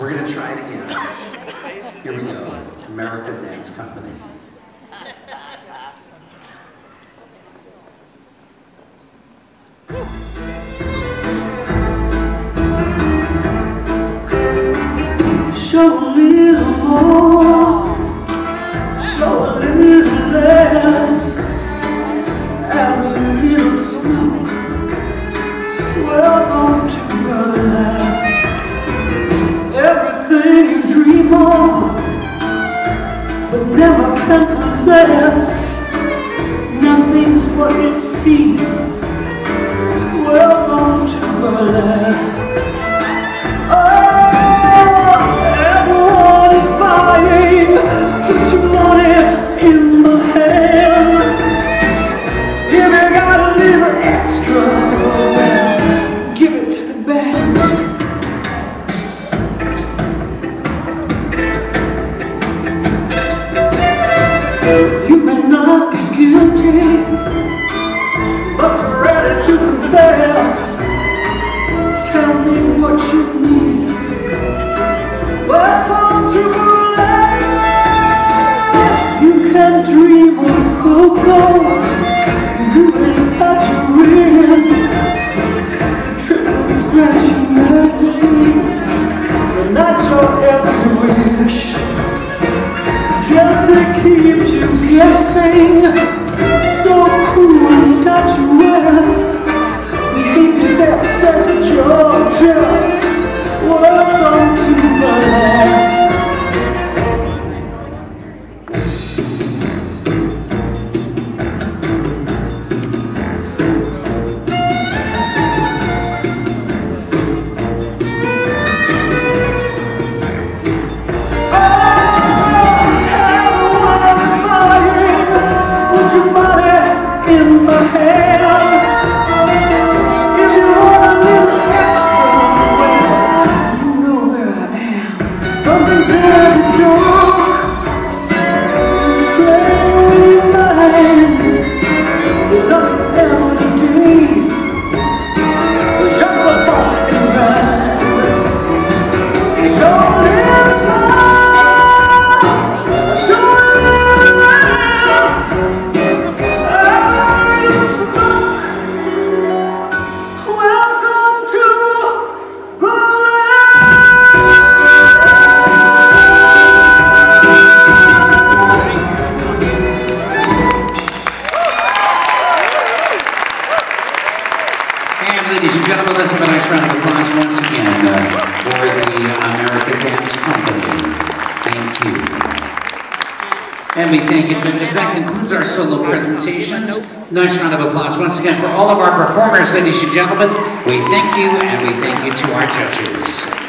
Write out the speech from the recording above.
We're gonna try it again. Here we go. A-Marika Dance Company. Show a little more, show a little less, add a little smoke. Welcome to burlesque. Everything you dream of, but never can possess. Nothing's what it seems. Welcome to burlesque. Scratch your mercy, that's your every wish. and gentlemen, let's have a nice round of applause once again uh, for the uh, American Dance Company. Thank you. And we thank you, judges. That concludes our solo presentations. Nice round of applause once again for all of our performers, ladies and gentlemen. We thank you, and we thank you to our judges.